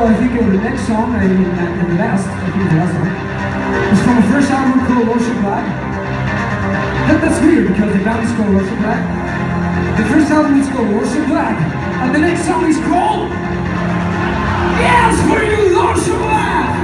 I think uh, the next song, I mean, uh, the last, I think the last one, is from the first album called Lords of Black. That, that's weird because the band is called Lords of Black. The first album is called Lords of Black, and the next song is called Yes for You, Lords of Black!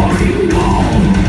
glory, no!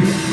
Hallelujah.